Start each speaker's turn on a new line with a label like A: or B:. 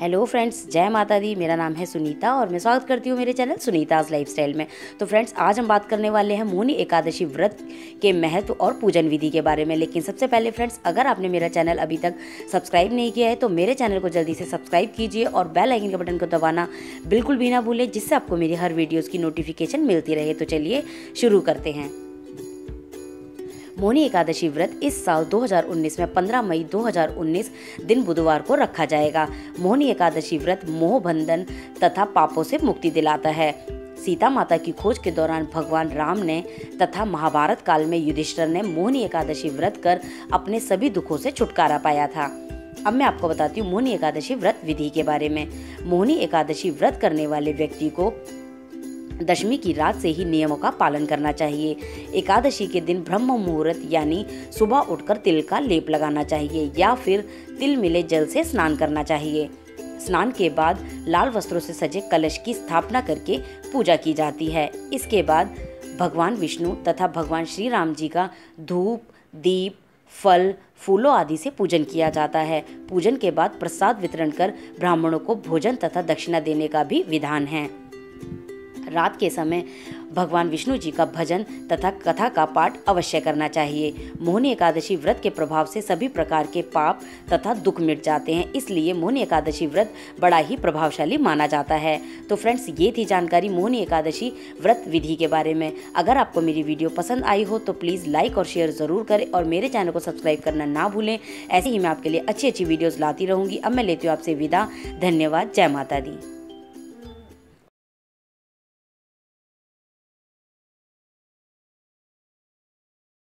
A: Hello friends जय माता दी मेरा नाम है सुनीता और मैं स्वागत करती हूँ मेरे चैनल सुनीताज लाइफस्टाइल में। तो फ्रेंड्स आज हम बात करने वाले हैं मोनी एकादशी व्रत के महत्व और पूजन विधि के बारे में। लेकिन सबसे पहले फ्रेंड्स अगर आपने मेरा चैनल अभी तक सब्सक्राइब नहीं किया है तो मेरे चैनल को जल्दी से सब्सक्राइब कीजिए और बेल आइकन के बटन को दबाना बिल्कुल भी ना भूलें, जिससे आपको मेरी हर वीडियोज़ की नोटिफिकेशन मिलती रहे। तो चलिए शुरू करते हैं। मोनी एकादशी व्रत इस साल 2019 में 15 मई 2019 दिन बुधवार को रखा जाएगा। मोहनी एकादशी व्रत मोह बंधन तथा पापों से मुक्ति दिलाता है। सीता माता की खोज के दौरान भगवान राम ने तथा महाभारत काल में युधिष्ठर ने मोहनी एकादशी व्रत कर अपने सभी दुखों से छुटकारा पाया था। अब मैं आपको बताती हूँ मोहनी एकादशी व्रत विधि के बारे में। मोहनी एकादशी व्रत करने वाले व्यक्ति को दशमी की रात से ही नियमों का पालन करना चाहिए। एकादशी के दिन ब्रह्म मुहूर्त यानी सुबह उठकर तिल का लेप लगाना चाहिए या फिर तिल मिले जल से स्नान करना चाहिए। स्नान के बाद लाल वस्त्रों से सजे कलश की स्थापना करके पूजा की जाती है। इसके बाद भगवान विष्णु तथा भगवान श्री राम जी का धूप, दीप, फल, फूलों आदि से पूजन किया जाता है। पूजन के बाद प्रसाद वितरण कर ब्राह्मणों को भोजन तथा दक्षिणा देने का भी विधान है। रात के समय भगवान विष्णु जी का भजन तथा कथा का पाठ अवश्य करना चाहिए। मोहनी एकादशी व्रत के प्रभाव से सभी प्रकार के पाप तथा दुख मिट जाते हैं, इसलिए मोहनी एकादशी व्रत बड़ा ही प्रभावशाली माना जाता है। तो फ्रेंड्स, ये थी जानकारी मोहनी एकादशी व्रत विधि के बारे में। अगर आपको मेरी वीडियो पसंद आई हो तो प्लीज़ लाइक और शेयर ज़रूर करें और मेरे चैनल को सब्सक्राइब करना ना भूलें। ऐसे ही मैं आपके लिए अच्छी अच्छी वीडियोज़ लाती रहूँगी। अब मैं लेती हूँ आपसे विदा। धन्यवाद। जय माता दी।